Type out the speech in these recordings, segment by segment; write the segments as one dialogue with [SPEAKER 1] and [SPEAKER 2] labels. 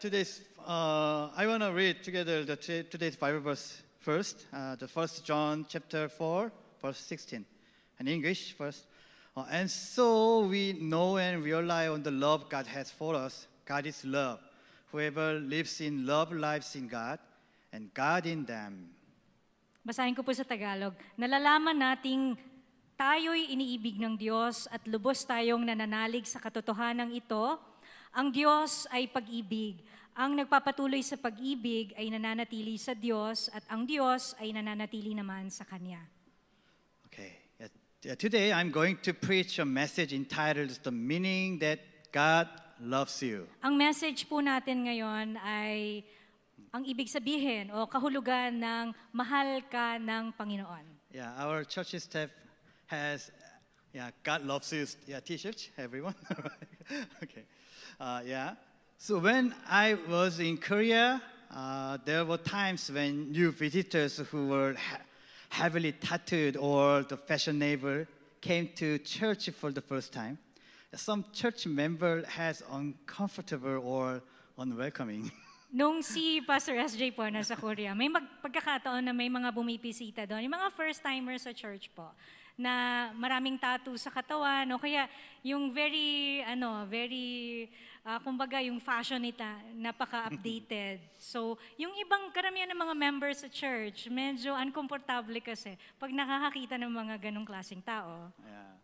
[SPEAKER 1] today's uh, I want to read together the today's Bible verse first. Uh, the first John chapter four, verse sixteen, in English first. Uh, and so we know and rely on the love God has for us. God is love. Whoever lives in love lives in God, and God in them.
[SPEAKER 2] Basahin ko po sa Tagalog. Nalalaman nating tayo'y iniibig ng Diyos at lubos tayong nananalig sa katotohanan ito. Ang Diyos ay pag-ibig. Ang nagpapatuloy sa pag-ibig ay nananatili sa Diyos at ang Diyos ay nananatili naman sa Kanya.
[SPEAKER 1] Okay. Today I'm going to preach a message entitled "The Meaning That God Loves You."
[SPEAKER 2] Ang message po natin ngayon ay ang ibig sabihin o kahulugan ng mahal ka ng Panginoon.
[SPEAKER 1] Yeah, our church staff has, yeah, God loves you, yeah, t-shirts, everyone. okay, uh, yeah. So when I was in Korea, uh, there were times when new visitors who were ha- heavily tattooed or the fashionable came to church for the first time. Some church member has uncomfortable or unwelcoming.
[SPEAKER 2] Nung si Pastor SJ po nasa Korea, may mag, pagkakataon na may mga bumipisita doon. Yung mga first-timers sa church po na maraming tattoo sa katawan o kaya yung very ano very ah, kumbaga yung fashion nita napaka-updated. so, yung ibang karamihan ng mga members sa church medyo uncomfortable kasi pag nakakakita ng mga ganong klaseng tao.
[SPEAKER 1] Yeah.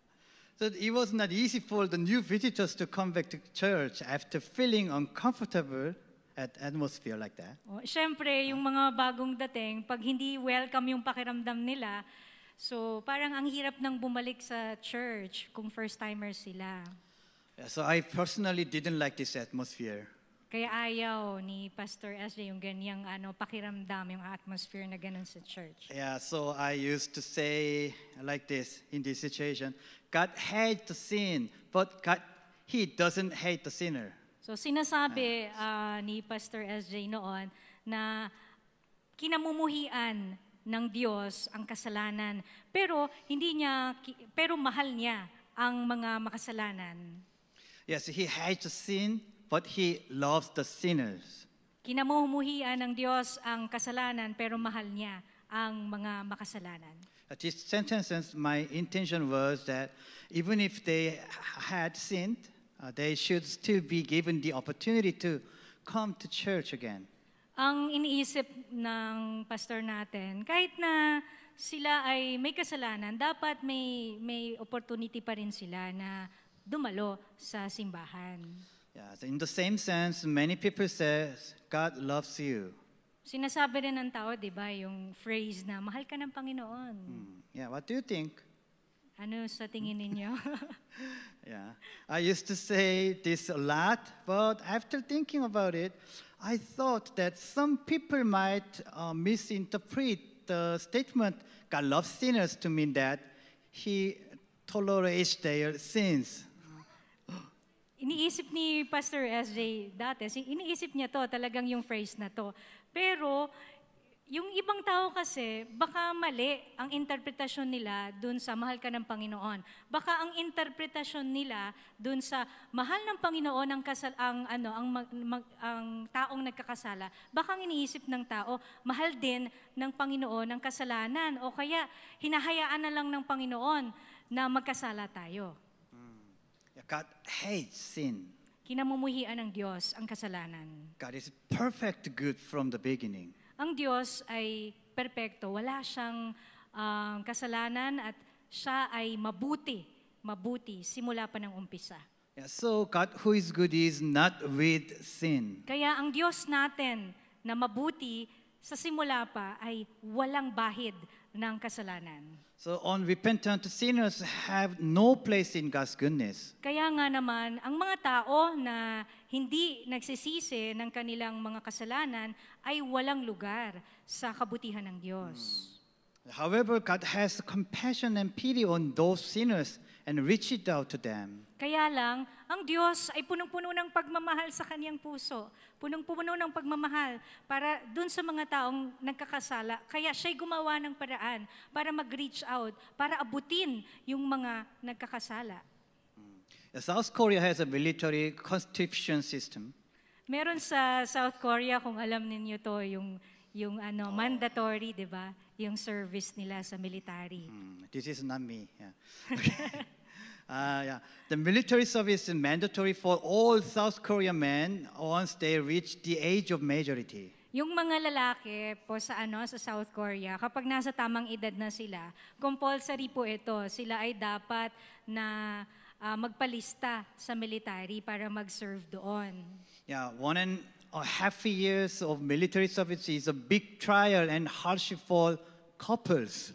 [SPEAKER 1] So it was not easy for the new visitors to come back to church after feeling uncomfortable at atmosphere like that.
[SPEAKER 2] O, Siyempre, yung mga bagong dating, pag hindi welcome yung pakiramdam nila, so parang ang hirap nang bumalik sa church kung first-timers sila.
[SPEAKER 1] So I personally didn't like this atmosphere.
[SPEAKER 2] Kaya ayaw ni Pastor SJ yung ganyang ano, pakiramdam, yung atmosphere na ganun sa church.
[SPEAKER 1] Yeah, so I used to say like this in this situation God hates the sin, but God, He doesn't hate the sinner.
[SPEAKER 2] So sinasabi ah, ni Pastor SJ noon na kinamumuhian ng Diyos ang kasalanan, pero hindi niya pero mahal niya ang mga makasalanan.
[SPEAKER 1] Yes, He hates sin, but He loves the sinners.
[SPEAKER 2] Kinamumuhian ng Diyos ang kasalanan pero mahal niya ang mga makasalanan.
[SPEAKER 1] At this sentence, my intention was that even if they had sinned, uh, they should still be given the opportunity to come to church again.
[SPEAKER 2] Ang iniisip ng pastor natin, kahit na sila ay may kasalanan, dapat may may opportunity pa rin sila na dumalo sa simbahan.
[SPEAKER 1] Yeah, so in the same sense, many people say God loves you.
[SPEAKER 2] Sinasabi rin ng tao, 'di ba, yung phrase na mahal ka ng Panginoon.
[SPEAKER 1] Hmm, Yeah, what do you think?
[SPEAKER 2] Ano sa tingin ninyo?
[SPEAKER 1] Yeah, I used to say this a lot, but after thinking about it, I thought that some people might uh, misinterpret the statement God loves sinners to mean that He tolerates their sins.
[SPEAKER 2] Iniisip ni Pastor SJ dati, si- iniisip niya to, talagang yung phrase na to. Pero yung ibang tao kasi, baka mali ang interpretasyon nila dun sa mahal ka ng Panginoon. Baka ang interpretasyon nila dun sa mahal ng Panginoon ang kasal ang ano ang mag- mag- ang taong nagkakasala. Baka ang iniisip ng tao, mahal din ng Panginoon ang kasalanan o kaya hinahayaan na lang ng Panginoon na magkasala tayo.
[SPEAKER 1] God hates sin.
[SPEAKER 2] Kinamumuhian ng Diyos ang kasalanan.
[SPEAKER 1] God is perfect good from the beginning.
[SPEAKER 2] Ang Diyos ay perpekto, wala siyang ah, kasalanan at siya ay mabuti, mabuti simula pa ng umpisa.
[SPEAKER 1] Yeah, so God who is good is not with sin.
[SPEAKER 2] Kaya ang Diyos natin na mabuti sa simula pa ay walang bahid ng kasalanan.
[SPEAKER 1] So unrepentant sinners have no place in God's goodness.
[SPEAKER 2] Kaya nga naman, ang mga tao na hindi nagsisisi ng kanilang mga kasalanan ay walang lugar sa kabutihan ng Diyos.
[SPEAKER 1] However, God has compassion and pity on those sinners and reached out to them.
[SPEAKER 2] Kaya lang, ang Diyos ay punong-puno ng pagmamahal sa kanyang puso. Punong-puno ng pagmamahal para dun sa mga taong nagkakasala. Kaya siya'y gumawa ng paraan para mag-reach out, para abutin yung mga nagkakasala. Mm.
[SPEAKER 1] South Korea has a military conscription system.
[SPEAKER 2] Meron sa South Korea, kung alam ninyo to, yung, yung ano, mandatory, di ba? Yung service nila sa military.
[SPEAKER 1] Mm, this is not me. Yeah. Okay. uh, yeah. The military service is mandatory for all South Korean men once they reach the age of majority.
[SPEAKER 2] Yung mga lalaki po sa ano sa South Korea, kapag nasa tamang edad na sila, compulsory po ito. Sila ay dapat na ah, magpalista sa military para mag-serve doon.
[SPEAKER 1] Yeah, one and a half years of military service is a big trial and hardship for couples.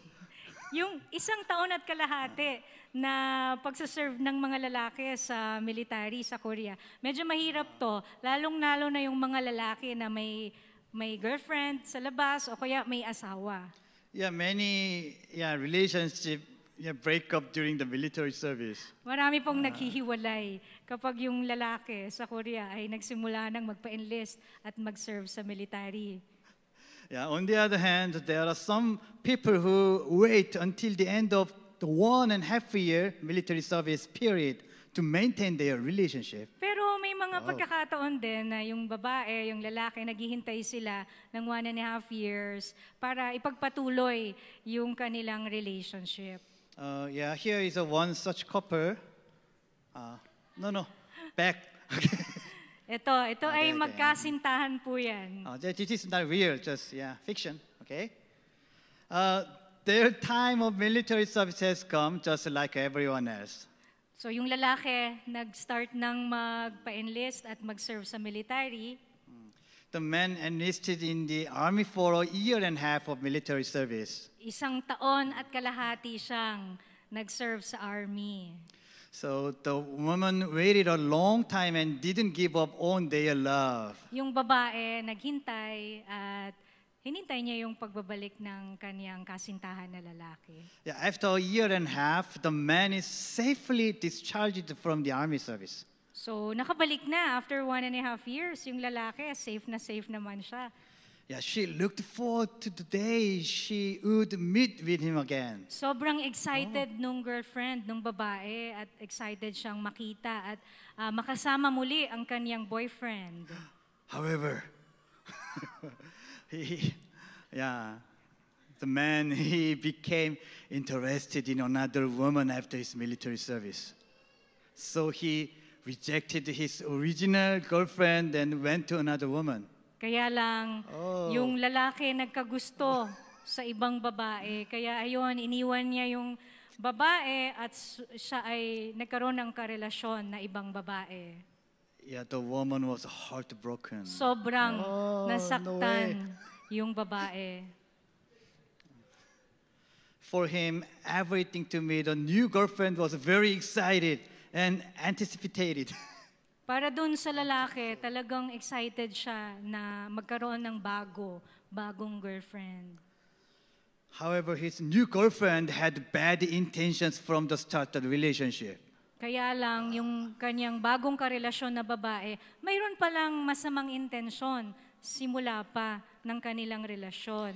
[SPEAKER 2] Yung isang taon at kalahati na pagsaserve ng mga lalaki sa military sa Korea, medyo mahirap to, lalong-lalo na yung mga lalaki na may may girlfriend sa labas o kaya may asawa.
[SPEAKER 1] Yeah, many yeah relationship yeah, break up during the military service.
[SPEAKER 2] Marami pong ah. naghihiwalay kapag yung lalaki sa Korea ay nagsimula ng magpa-enlist at mag-serve sa military.
[SPEAKER 1] Yeah, on the other hand, there are some people who wait until the end of the one and a half year military service period to maintain their relationship.
[SPEAKER 2] Pero may mga oh. pagkakataon din na yung babae, yung lalaki, naghihintay sila ng one and a half years para ipagpatuloy yung kanilang relationship.
[SPEAKER 1] Uh, yeah, here is a one such couple. Uh, no, no, back. Okay.
[SPEAKER 2] Ito, ito
[SPEAKER 1] Okay,
[SPEAKER 2] ay
[SPEAKER 1] okay.
[SPEAKER 2] magkasintahan po yan.
[SPEAKER 1] Uh, this is not real, just yeah, fiction. Okay. Uh, their time of military service has come, just like everyone else.
[SPEAKER 2] So yung lalaki, nag-start ng magpa-enlist at mag-serve sa military.
[SPEAKER 1] The men enlisted in the army for a year and a half of military service.
[SPEAKER 2] Isang taon at kalahati siyang nag-serve sa army.
[SPEAKER 1] So the woman waited a long time and didn't give up on their love.
[SPEAKER 2] Yung babae naghintay at hinintay niya yung pagbabalik ng kaniyang kasintahan na lalaki.
[SPEAKER 1] Yeah, after a year and a half, the man is safely discharged from the army service.
[SPEAKER 2] So nakabalik na after one and a half years, yung lalaki, safe na safe naman siya.
[SPEAKER 1] Yeah, she looked forward to the day she would meet with him again.
[SPEAKER 2] Sobrang excited nung girlfriend, nung babae, at excited siyang makita at ah, makasama muli ang kaniyang boyfriend.
[SPEAKER 1] However, he, yeah, the man he became interested in another woman after his military service. So he rejected his original girlfriend and went to another woman.
[SPEAKER 2] Kaya lang,
[SPEAKER 1] Oh.
[SPEAKER 2] yung lalaki nagkagusto sa ibang babae. Kaya ayun, iniwan niya yung babae at su- siya ay nagkaroon ng karelasyon na ibang babae.
[SPEAKER 1] Yeah, the woman was heartbroken.
[SPEAKER 2] Sobrang
[SPEAKER 1] Oh,
[SPEAKER 2] nasaktan yung babae.
[SPEAKER 1] For him, everything to me, the new girlfriend was very excited and anticipated.
[SPEAKER 2] Para dun sa lalaki, talagang excited siya na magkaroon ng bago, bagong girlfriend.
[SPEAKER 1] However, his new girlfriend had bad intentions from the start of the relationship.
[SPEAKER 2] Kaya lang, yung kanyang bagong karelasyon na babae, mayroon palang masamang intensyon simula pa ng kanilang relasyon.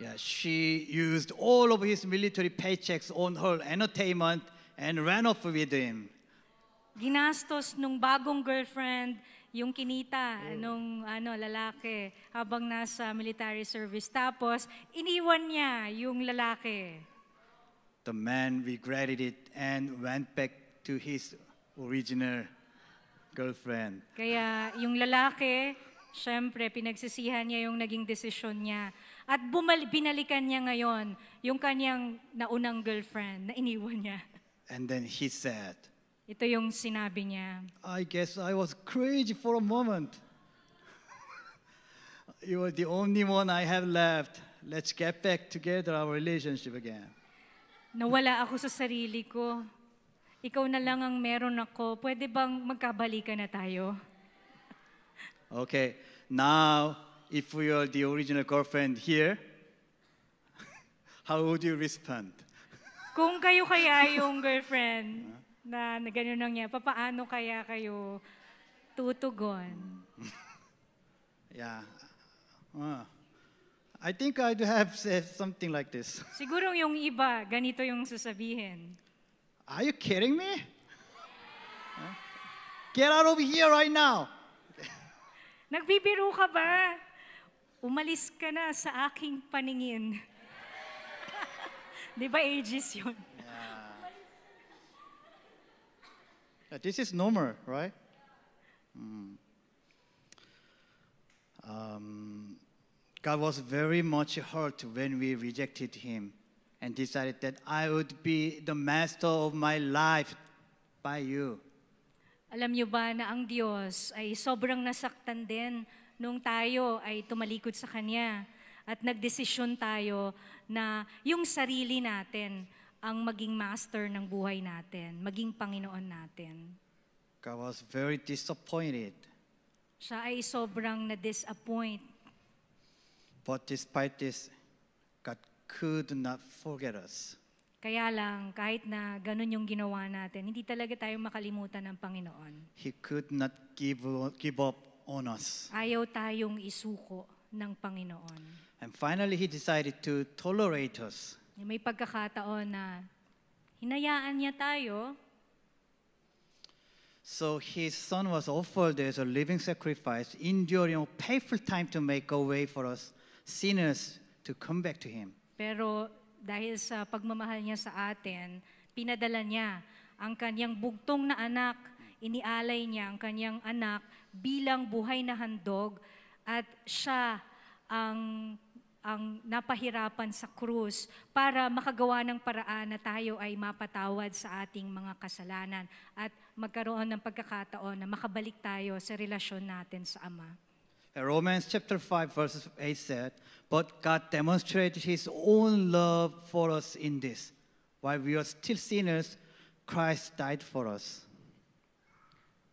[SPEAKER 1] Yeah, she used all of his military paychecks on her entertainment and ran off with him.
[SPEAKER 2] Ginastos nung bagong girlfriend yung kinita nung ano lalaki habang nasa military service. Tapos iniwan niya yung lalaki.
[SPEAKER 1] The man regretted it and went back to his original girlfriend.
[SPEAKER 2] Kaya yung lalaki, syempre pinagsisihan niya yung naging desisyon niya. At bumal- binalikan niya ngayon yung kanyang naunang girlfriend na iniwan niya.
[SPEAKER 1] And then he said,
[SPEAKER 2] Ito yung sinabi niya.
[SPEAKER 1] I guess I was crazy for a moment. you are the only one I have left. Let's get back together our relationship again.
[SPEAKER 2] Nawala ako sa sarili ko. Ikaw na lang ang meron ako. Pwede bang magkabalikan na tayo?
[SPEAKER 1] Okay, now if we are the original girlfriend here, how would you respond?
[SPEAKER 2] Kung kayo kaya yung girlfriend na, na gano'n lang niya, papaano kaya kayo tutugon?
[SPEAKER 1] Yeah. Uh, I think I do have said something like this.
[SPEAKER 2] Siguro yung iba, ganito yung sasabihin.
[SPEAKER 1] Are you kidding me? Huh? Get out of here right now.
[SPEAKER 2] Nagbibiro ka ba? Umalis ka na sa aking paningin. Di ba ages yun?
[SPEAKER 1] Yeah, this is normal, right? Mm. Um, God was very much hurt when we rejected Him and decided that I would be the master of my life by you.
[SPEAKER 2] Alam niyo ba na ang Diyos ay sobrang nasaktan din nung tayo ay tumalikod sa Kanya at nagdesisyon tayo na yung sarili natin ang maging master ng buhay natin, maging Panginoon natin.
[SPEAKER 1] God was very disappointed.
[SPEAKER 2] Siya ay sobrang na-disappoint.
[SPEAKER 1] But despite this, God could not forget us.
[SPEAKER 2] Kaya lang, kahit na ganun yung ginawa natin, hindi talaga tayo makalimutan ng Panginoon.
[SPEAKER 1] He could not give, give up on us.
[SPEAKER 2] Ayaw tayong isuko ng Panginoon.
[SPEAKER 1] And finally, He decided to tolerate us.
[SPEAKER 2] Eh, may pagkakataon na hinayaan niya tayo
[SPEAKER 1] So His Son was offered as a living sacrifice, enduring a painful time to make a way for us sinners to come back to Him.
[SPEAKER 2] Pero dahil sa pagmamahal niya sa atin, pinadala niya ang kanyang bugtong na anak, inialay niya ang kanyang anak bilang buhay na handog at siya ang ang napahirapan sa krus para makagawa ng paraan na tayo ay mapatawad sa ating mga kasalanan at magkaroon ng pagkakataon na makabalik tayo sa relasyon natin sa Ama.
[SPEAKER 1] Romans chapter 5 verse 8 said, But God demonstrated his own love for us in this. While we are still sinners, Christ died for us.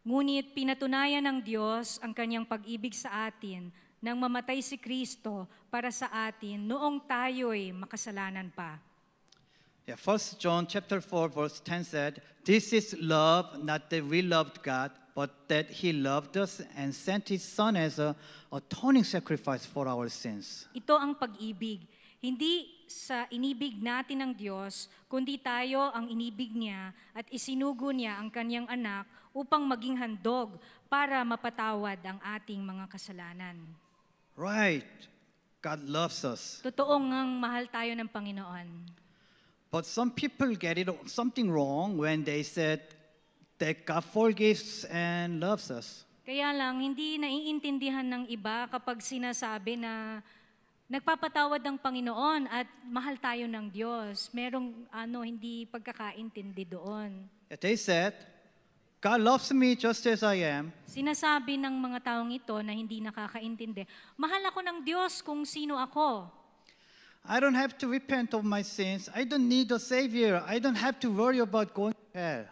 [SPEAKER 2] Ngunit pinatunayan ng Diyos ang kanyang pag-ibig sa atin nang mamatay si Kristo para sa atin noong tayo'y makasalanan pa.
[SPEAKER 1] Yeah, 1 John chapter 4 verse 10 said, This is love, not that we loved God, but that he loved us and sent his son as a atoning sacrifice for our sins.
[SPEAKER 2] Ito ang pag-ibig. Hindi sa inibig natin ng Diyos, kundi tayo ang inibig niya at isinugo niya ang kanyang anak upang maging handog para mapatawad ang ating mga kasalanan.
[SPEAKER 1] Right. God loves us.
[SPEAKER 2] Totoo ngang mahal tayo ng Panginoon.
[SPEAKER 1] But some people get it something wrong when they said that God forgives and loves us.
[SPEAKER 2] Kaya lang, hindi naiintindihan ng iba kapag sinasabi na nagpapatawad ng Panginoon at mahal tayo ng Diyos. Merong ano, hindi pagkakaintindi doon.
[SPEAKER 1] They said, God loves me just as I am.
[SPEAKER 2] Sinasabi ng mga taong ito na hindi nakakaintindi, mahal ako ng Diyos kung sino ako.
[SPEAKER 1] I don't have to repent of my sins. I don't need a savior. I don't have to worry about going to hell.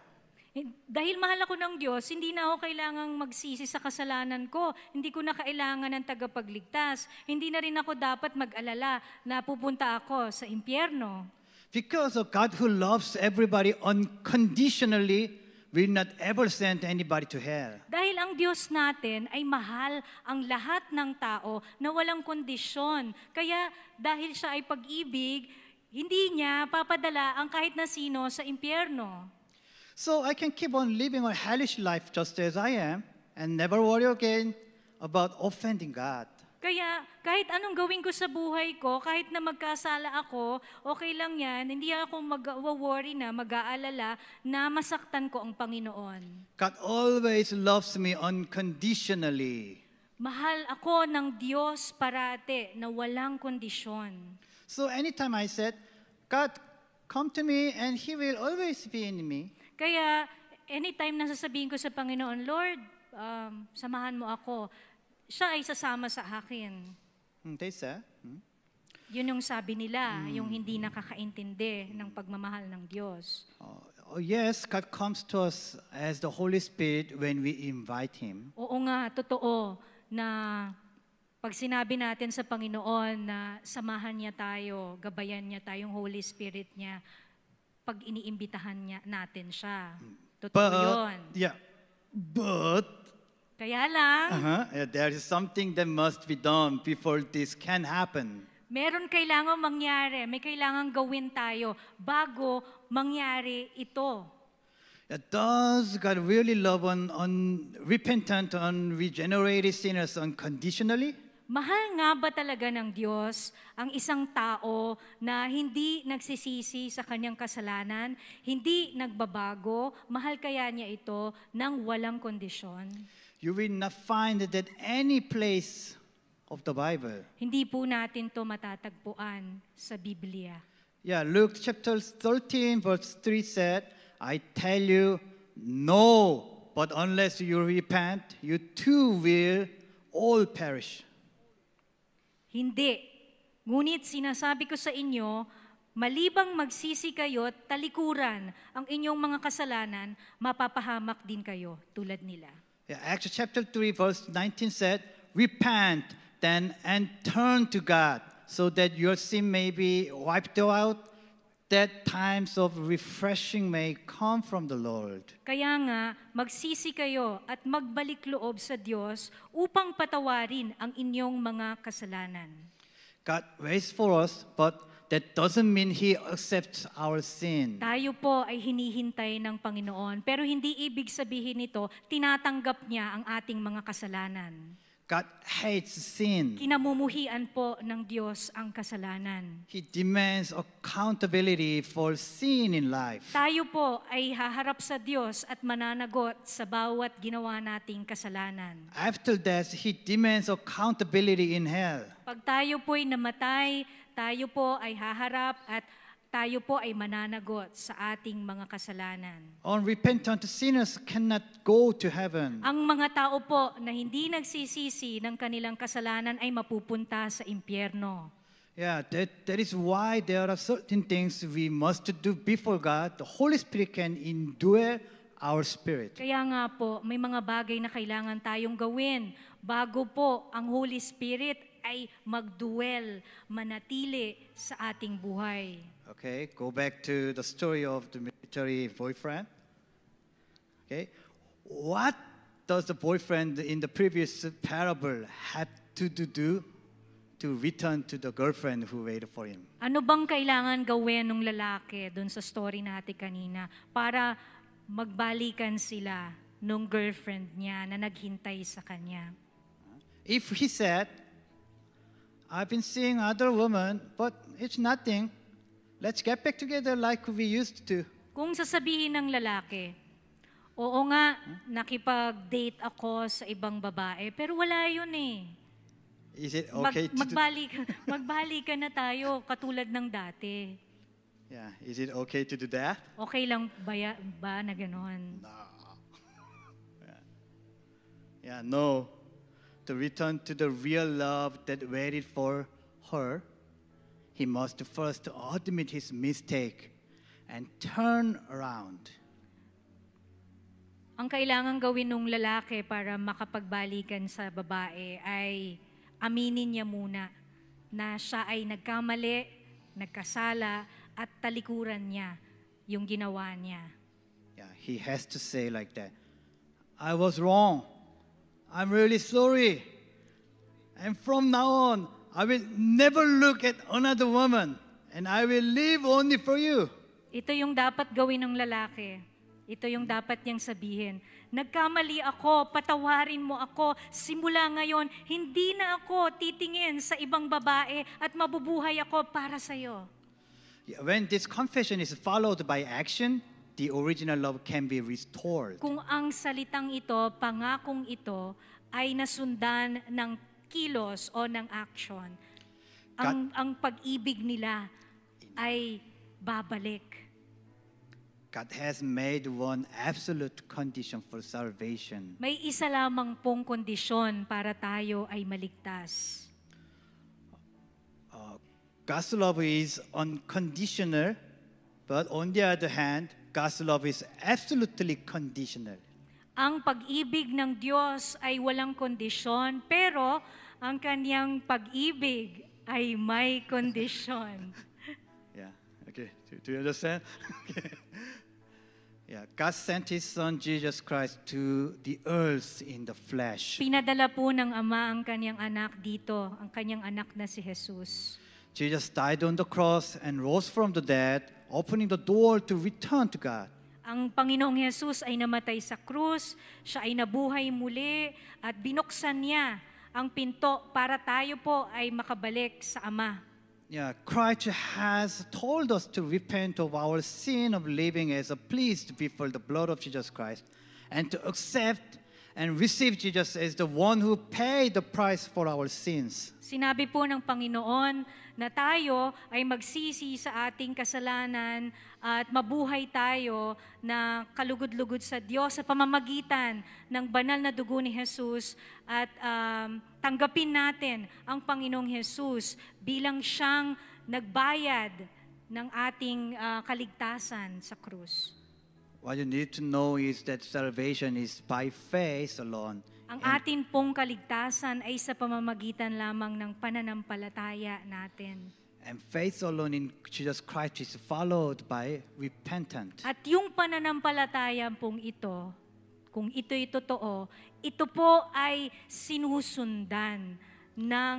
[SPEAKER 2] Eh, Dahil mahal ako ng Diyos, hindi na ako kailangang magsisi sa kasalanan ko. Hindi ko na kailangan ng tagapagligtas. Hindi na rin ako dapat mag-alala na pupunta ako sa impyerno.
[SPEAKER 1] Because of God who loves everybody unconditionally will not ever send anybody to hell.
[SPEAKER 2] Dahil ang Diyos natin ay mahal ang lahat ng tao na walang kondisyon. Kaya dahil siya ay pag-ibig, hindi niya papadala ang kahit na sino sa impyerno.
[SPEAKER 1] So I can keep on living a hellish life just as I am and never worry again about offending God.
[SPEAKER 2] Kaya kahit anong gawin ko sa buhay ko, kahit na magkasala ako, okay lang yan. Hindi ako mag-worry na, mag-aalala na masaktan ko ang Panginoon.
[SPEAKER 1] God always loves me unconditionally.
[SPEAKER 2] Mahal ako ng Diyos parate na walang kondisyon.
[SPEAKER 1] So anytime I said, God, come to me and He will always be in me.
[SPEAKER 2] Kaya anytime na sasabihin ko sa Panginoon, Lord, um, samahan mo ako, siya ay sasama sa akin.
[SPEAKER 1] Hmm, They said, hmm?
[SPEAKER 2] Yun yung sabi nila, yung hindi nakakaintindi ng pagmamahal ng Diyos.
[SPEAKER 1] Oh, oh, yes, God comes to us as the Holy Spirit when we invite Him.
[SPEAKER 2] Oo nga, totoo na pag sinabi natin sa Panginoon na samahan niya tayo, gabayan niya tayong Holy Spirit niya, pag iniimbitahan niya natin siya. Totoo
[SPEAKER 1] But,
[SPEAKER 2] yun.
[SPEAKER 1] yeah, but
[SPEAKER 2] Kaya lang,
[SPEAKER 1] uh-huh, there is something that must be done before this can happen.
[SPEAKER 2] meron kailangan mangyari, may kailangan gawin tayo bago mangyari ito.
[SPEAKER 1] Does God really love un, unrepentant, unregenerated sinners unconditionally?
[SPEAKER 2] Mahal nga ba talaga ng Diyos ang isang tao na hindi nagsisisi sa kanyang kasalanan, hindi nagbabago, mahal kaya niya ito ng walang kondisyon?
[SPEAKER 1] You will not find that any place of the Bible.
[SPEAKER 2] Hindi po natin to matatagpuan sa Biblia.
[SPEAKER 1] Yeah, Luke chapter 13, verse 3 said, I tell you, no, but unless you repent, you too will all perish.
[SPEAKER 2] Hindi. Ngunit sinasabi ko sa inyo, malibang magsisi kayo at talikuran ang inyong mga kasalanan, mapapahamak din kayo tulad nila.
[SPEAKER 1] Yeah, Acts chapter 3, verse 19 said, Repent then and turn to God so that your sin may be wiped out, that times of refreshing may come from the Lord.
[SPEAKER 2] Kaya nga, magsisi kayo at magbalik loob sa Diyos upang patawarin ang inyong mga kasalanan.
[SPEAKER 1] God waits for us, but that doesn't mean He accepts our sin.
[SPEAKER 2] Tayo po ay hinihintay ng Panginoon, pero hindi ibig sabihin nito, tinatanggap niya ang ating mga kasalanan.
[SPEAKER 1] God hates sin.
[SPEAKER 2] Kinamumuhian po ng Diyos ang kasalanan.
[SPEAKER 1] He demands accountability for sin in life.
[SPEAKER 2] Tayo po ay haharap sa Diyos at mananagot sa bawat ginawa nating kasalanan.
[SPEAKER 1] After that, He demands accountability in hell.
[SPEAKER 2] Pag tayo po'y namatay, tayo po ay haharap at tayo po ay mananagot sa ating mga kasalanan.
[SPEAKER 1] Unrepentant sinners cannot go to heaven.
[SPEAKER 2] Ang mga tao po na hindi nagsisisi ng kanilang kasalanan ay mapupunta sa impyerno.
[SPEAKER 1] Yeah, that, that is why there are certain things we must do before God. The Holy Spirit can indwell our spirit.
[SPEAKER 2] Kaya nga po, may mga bagay na kailangan tayong gawin bago po ang Holy Spirit ay magduel, manatili sa ating buhay.
[SPEAKER 1] Okay, go back to the story of the military boyfriend. Okay, what does the boyfriend in the previous parable have to do, to return to the girlfriend who waited for him?
[SPEAKER 2] Ano bang kailangan gawin ng lalaki doon sa story natin kanina para magbalikan sila nung girlfriend niya na naghintay sa kanya?
[SPEAKER 1] If he said, I've been seeing other women, but it's nothing. Let's get back together like we used to.
[SPEAKER 2] Kung sasabihin ng lalaki, oo nga, nakipag-date ako sa ibang babae, pero wala yun eh.
[SPEAKER 1] Is it
[SPEAKER 2] Mag-
[SPEAKER 1] okay to do?
[SPEAKER 2] magbalik, magbalikan na tayo katulad ng dati.
[SPEAKER 1] Yeah, is it okay to do that?
[SPEAKER 2] Okay lang ba, ba na gano'n?
[SPEAKER 1] Yeah, no. To return to the real love that waited for her, he must first admit his mistake and turn around.
[SPEAKER 2] Ang kailangan gawin ng lalaki para makapagbalikan sa babae ay aminin niya muna na siya ay nagkamali, nagkasala, at talikuran niya yung ginawa niya.
[SPEAKER 1] Yeah, he has to say like that. I was wrong. I'm really sorry. And from now on, I will never look at another woman, and I will live only for you.
[SPEAKER 2] Ito yung dapat gawin ng lalaki. Ito yung dapat niyang sabihin. Nagkamali ako, patawarin mo ako. Simula ngayon, hindi na ako titingin sa ibang babae at mabubuhay ako para sa'yo.
[SPEAKER 1] Yeah, When this confession is followed by action, the original love can be restored.
[SPEAKER 2] Kung ang salitang ito, pangakong ito, ay nasundan ng kilos o ng action, ang, ang pag-ibig nila ay babalik.
[SPEAKER 1] God has made one absolute condition for salvation.
[SPEAKER 2] May isa lamang pong kondisyon para tayo ay maligtas.
[SPEAKER 1] Uh, God's love is unconditional, but on the other hand, God's love is absolutely conditional.
[SPEAKER 2] Ang pag-ibig ng Diyos ay walang kondisyon, pero ang kanyang pag-ibig ay may kondisyon.
[SPEAKER 1] Yeah, okay. Do, do you understand? yeah, God sent His Son Jesus Christ to the earth in the flesh.
[SPEAKER 2] Pinadala po ng Ama ang kanyang anak dito, ang kanyang anak na si Jesus.
[SPEAKER 1] Jesus died on the cross and rose from the dead, opening the door to return to God.
[SPEAKER 2] Ang Panginoong Jesus ay namatay sa krus, siya ay nabuhay muli at binuksan niya ang pinto para tayo po ay makabalik sa Ama.
[SPEAKER 1] Yeah, Christ has told us to repent of our sin of living as a pleased before the blood of Jesus Christ and to accept and receive Jesus as the one who paid the price for our sins.
[SPEAKER 2] Sinabi po ng Panginoon na tayo ay magsisi sa ating kasalanan at mabuhay tayo na kalugod-lugod sa Diyos sa pamamagitan ng banal na dugo ni Jesus at um, tanggapin natin ang Panginoong Jesus bilang siyang nagbayad ng ating ah, kaligtasan sa krus.
[SPEAKER 1] What you need to know is that salvation is by faith alone.
[SPEAKER 2] Ang atin pong kaligtasan ay sa pamamagitan lamang ng pananampalataya natin.
[SPEAKER 1] And faith alone in Jesus Christ is followed by repentance.
[SPEAKER 2] At yung pananampalataya pong ito, kung ito'y totoo, ito po ay sinusundan ng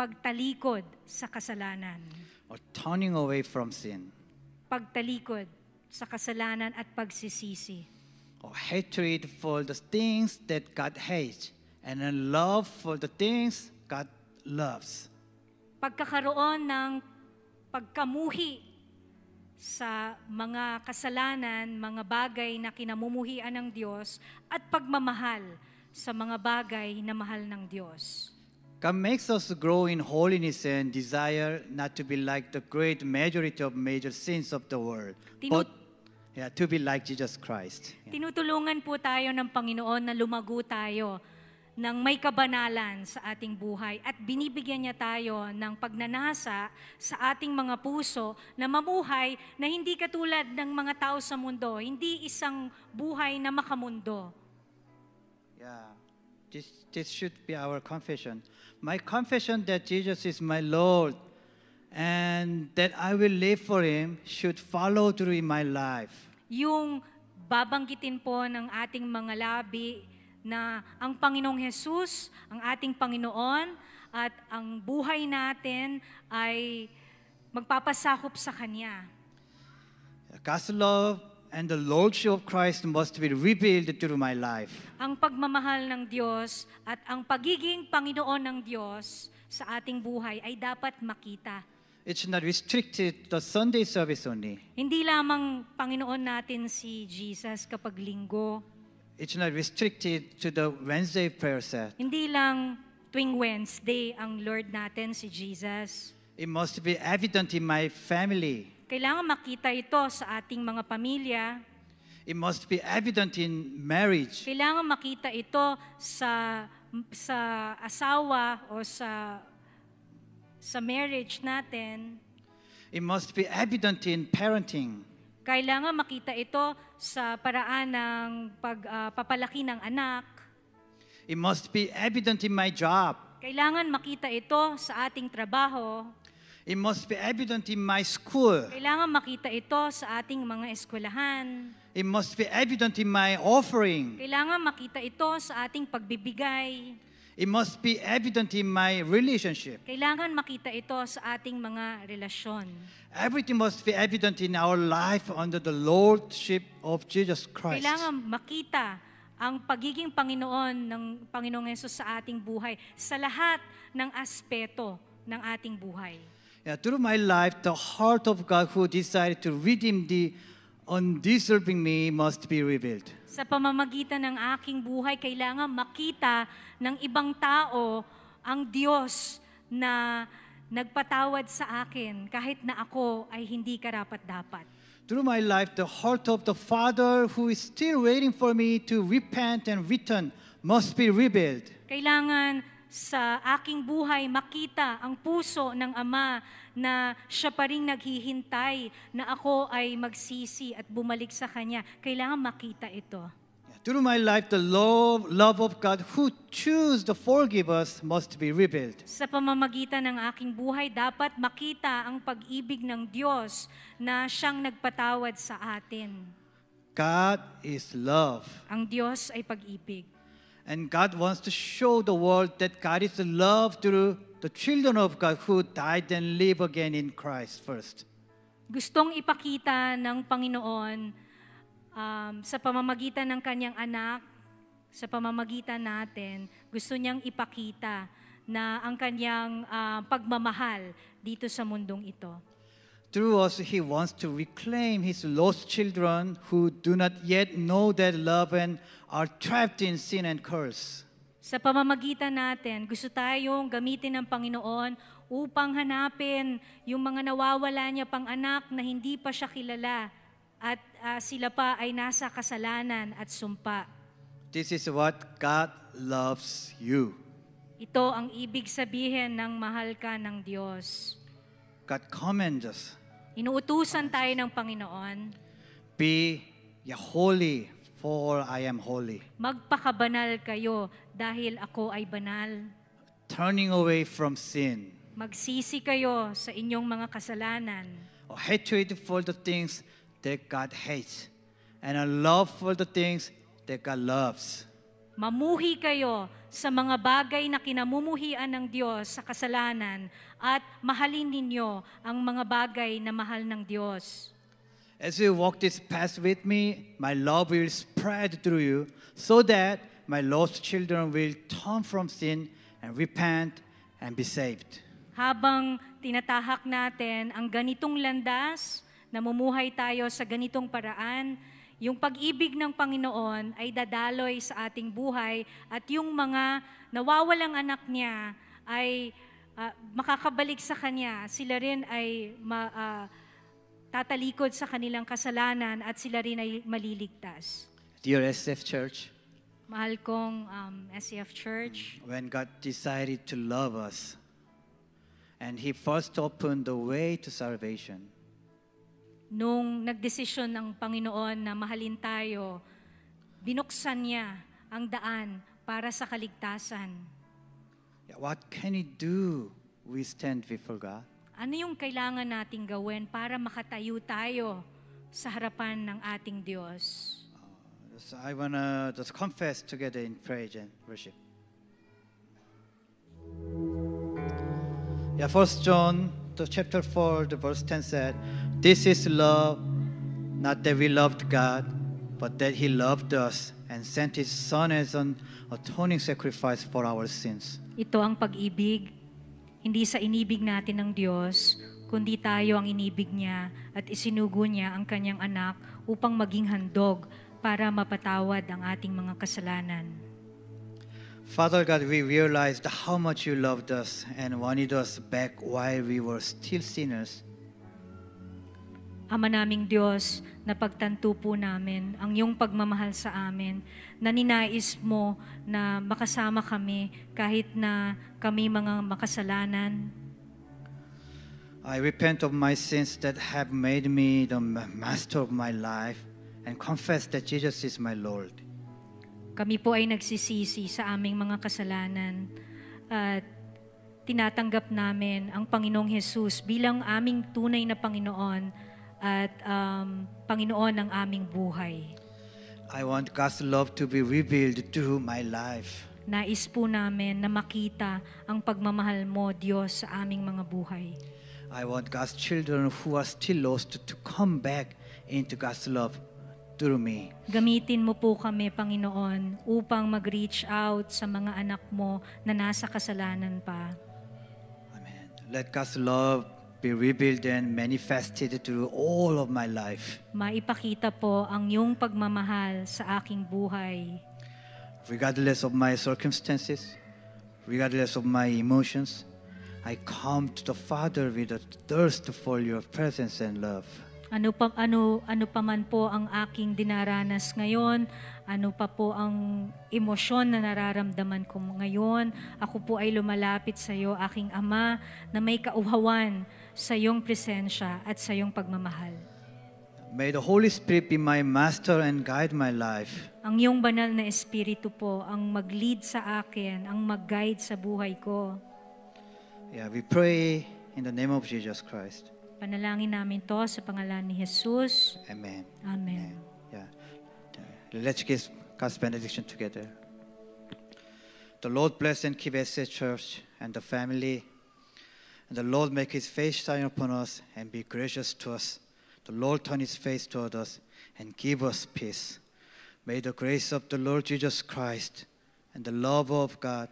[SPEAKER 2] pagtalikod sa kasalanan.
[SPEAKER 1] or turning away from sin,
[SPEAKER 2] Pagtalikod sa kasalanan at pagsisisi.
[SPEAKER 1] or hatred for the things that God hates, and a love for the things God loves.
[SPEAKER 2] Pagkakaroon ng pagkamuhi sa mga kasalanan, mga bagay na kinamumuhian ng Diyos at pagmamahal sa mga bagay na mahal ng Diyos.
[SPEAKER 1] God makes us grow in holiness and desire not to be like the great majority of major sins of the world,
[SPEAKER 2] Tinu-
[SPEAKER 1] but yeah, to be like Jesus Christ. Yeah.
[SPEAKER 2] Tinutulungan po tayo ng Panginoon na lumago tayo ng may kabanalan sa ating buhay at binibigyan niya tayo ng pagnanasa sa ating mga puso na mamuhay na hindi katulad ng mga tao sa mundo, hindi isang buhay na makamundo.
[SPEAKER 1] Yeah, this, this should be our confession. My confession that Jesus is my Lord and that I will live for Him should follow through in my life.
[SPEAKER 2] Yung babanggitin po ng ating mga labi na ang Panginoong Jesus, ang ating Panginoon, at ang buhay natin ay magpapasakop sa Kanya.
[SPEAKER 1] God's love and the Lordship of Christ must be revealed through my life.
[SPEAKER 2] ang pagmamahal ng Diyos at ang pagiging Panginoon ng Diyos sa ating buhay ay dapat makita.
[SPEAKER 1] It's not restricted to Sunday service only.
[SPEAKER 2] Hindi lamang Panginoon natin si Jesus kapag linggo.
[SPEAKER 1] It's not restricted to the Wednesday prayer set.
[SPEAKER 2] Hindi lang tuwing Wednesday ang Lord natin si Jesus.
[SPEAKER 1] It must be evident in my family.
[SPEAKER 2] Kailangan makita ito sa ating mga pamilya.
[SPEAKER 1] It must be evident in marriage.
[SPEAKER 2] Kailangan makita ito sa sa asawa o sa sa marriage natin.
[SPEAKER 1] It must be evident in parenting.
[SPEAKER 2] Kailangan makita ito sa paraan ng pagpapalaki ng anak.
[SPEAKER 1] It must be evident in my job.
[SPEAKER 2] Kailangan makita ito sa ating trabaho.
[SPEAKER 1] It must be evident in my school.
[SPEAKER 2] Kailangan makita ito sa ating mga eskwelahan.
[SPEAKER 1] It must be evident in my offering.
[SPEAKER 2] Kailangan makita ito sa ating pagbibigay.
[SPEAKER 1] It must be evident in my relationship.
[SPEAKER 2] Kailangan makita ito sa ating mga relasyon.
[SPEAKER 1] Everything must be evident in our life under the Lordship of Jesus Christ.
[SPEAKER 2] Kailangan makita ang pagiging Panginoon ng Panginoong Yesus sa ating buhay sa lahat ng aspeto ng ating buhay.
[SPEAKER 1] Yeah, through my life, the heart of God who decided to redeem the undeserving me must be revealed.
[SPEAKER 2] Sa pamamagitan ng aking buhay, kailangan makita ng ibang tao ang Diyos na nagpatawad sa akin kahit na ako ay hindi karapat-dapat.
[SPEAKER 1] Through my life, the heart of the Father who is still waiting for me to repent and return must be revealed.
[SPEAKER 2] Kailangan sa aking buhay makita ang puso ng Ama na siya pa rin naghihintay na ako ay magsisi at bumalik sa Kanya. Kailangan makita ito.
[SPEAKER 1] Through my life, the love, love of God who choose to forgive us must be revealed.
[SPEAKER 2] Sa pamamagitan ng aking buhay, dapat makita ang pag-ibig ng Diyos na siyang nagpatawad sa atin.
[SPEAKER 1] God is love.
[SPEAKER 2] Ang Diyos ay pag-ibig.
[SPEAKER 1] And God wants to show the world that God is love through the children of God who died and live again in Christ first.
[SPEAKER 2] Gustong ipakita ng Panginoon um, sa pamamagitan ng kanyang anak, sa pamamagitan natin, gusto niyang ipakita na ang kanyang ah, pagmamahal dito sa mundong ito.
[SPEAKER 1] Through us, He wants to reclaim His lost children who do not yet know that love and are trapped in sin and curse.
[SPEAKER 2] Sa pamamagitan natin, gusto tayong gamitin ng Panginoon upang hanapin yung mga nawawala niya pang anak na hindi pa siya kilala at ah, sila pa ay nasa kasalanan at sumpa.
[SPEAKER 1] This is what God loves you.
[SPEAKER 2] Ito ang ibig sabihin ng mahal ka ng Diyos.
[SPEAKER 1] God commands us
[SPEAKER 2] Inuutusan tayo ng Panginoon,
[SPEAKER 1] be ye holy, for I am holy.
[SPEAKER 2] magpakabanal kayo dahil ako ay banal.
[SPEAKER 1] Turning away from sin,
[SPEAKER 2] Magsisi kayo sa inyong mga kasalanan.
[SPEAKER 1] a hatred for the things that God hates, and a love for the things that God loves.
[SPEAKER 2] Mamuhi kayo sa mga bagay na kinamumuhian ng Diyos sa kasalanan at mahalin ninyo ang mga bagay na mahal ng Diyos.
[SPEAKER 1] As you walk this path with me, my love will spread through you so that my lost children will turn from sin and repent and be saved.
[SPEAKER 2] Habang tinatahak natin ang ganitong landas, namumuhay tayo sa ganitong paraan, yung pag-ibig ng Panginoon ay dadaloy sa ating buhay at yung mga nawawalang anak niya ay ah, makakabalik sa Kanya. Sila rin ay ma- ah, tatalikod sa kanilang kasalanan at sila rin ay maliligtas.
[SPEAKER 1] Dear SF Church,
[SPEAKER 2] Mahal kong um, SCF Church,
[SPEAKER 1] when God decided to love us, and He first opened the way to salvation,
[SPEAKER 2] nung nagdesisyon ng Panginoon na mahalin tayo, binuksan niya ang daan para sa kaligtasan.
[SPEAKER 1] what can we do? We stand before God.
[SPEAKER 2] Ano yung kailangan nating gawin para makatayo tayo sa harapan ng ating Diyos?
[SPEAKER 1] So I want to just confess together in praise and worship. Yeah, First John, the chapter four, the verse ten said, "This is love, not that we loved God, but that He loved us and sent His Son as an atoning sacrifice for our sins."
[SPEAKER 2] Ito ang pag-ibig, hindi sa inibig natin ng Diyos, kundi tayo ang inibig niya at isinugo niya ang kanyang anak upang maging handog para mapatawad ang ating mga kasalanan.
[SPEAKER 1] Father God, we realized how much you loved us and wanted us back while we were still sinners.
[SPEAKER 2] Ama naming Diyos, napagtanto po namin ang iyong pagmamahal sa amin, na ninais mo na makasama kami kahit na kami mga makasalanan.
[SPEAKER 1] I repent of my sins that have made me the ma- master of my life and confess that Jesus is my Lord.
[SPEAKER 2] Kami po ay nagsisisi sa aming mga kasalanan at tinatanggap namin ang Panginoong Jesus bilang aming tunay na Panginoon at um, Panginoon ng aming buhay.
[SPEAKER 1] I want God's love to be revealed through my life.
[SPEAKER 2] Nais po namin na makita ang pagmamahal mo, Diyos, sa aming mga buhay.
[SPEAKER 1] I want God's children who are still lost to come back into God's love through me.
[SPEAKER 2] Gamitin mo po kami, Panginoon, upang mag-reach out sa mga anak mo na nasa kasalanan pa.
[SPEAKER 1] Amen. Let God's love be revealed and manifested through all of my life.
[SPEAKER 2] Maipakita po ang iyong pagmamahal sa aking buhay.
[SPEAKER 1] Regardless of my circumstances, regardless of my emotions, I come to the Father with a thirst for your presence and love.
[SPEAKER 2] Ano pa ano ano pa man po ang aking dinaranas ngayon, ano pa po ang emosyon na nararamdaman ko ngayon, ako po ay lumalapit sa iyo, aking Ama, na may kauhawan sa iyong presensya at sa iyong pagmamahal.
[SPEAKER 1] May the Holy Spirit be my master and guide my life.
[SPEAKER 2] Ang iyong banal na espiritu po ang mag-lead sa akin, ang mag-guide sa buhay ko.
[SPEAKER 1] Yeah, we pray in the name of Jesus Christ.
[SPEAKER 2] Panalangin namin to sa pangalan ni Jesus.
[SPEAKER 1] Amen.
[SPEAKER 2] Amen.
[SPEAKER 1] Yeah. Uh, Let's give God's benediction together. The Lord bless and keep us church and the family. And the Lord make his face shine upon us and be gracious to us. the Lord turn his face toward us and give us peace. May the grace of the Lord Jesus Christ and the love of God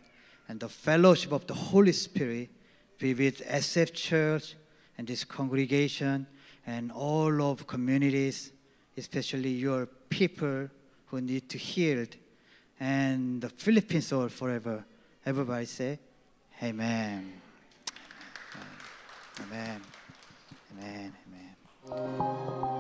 [SPEAKER 1] and the fellowship of the Holy Spirit be with SF Church and this congregation and all of communities, especially your people who need to heal and the Philippines all forever. Everybody say, Amen. Amen. Amen.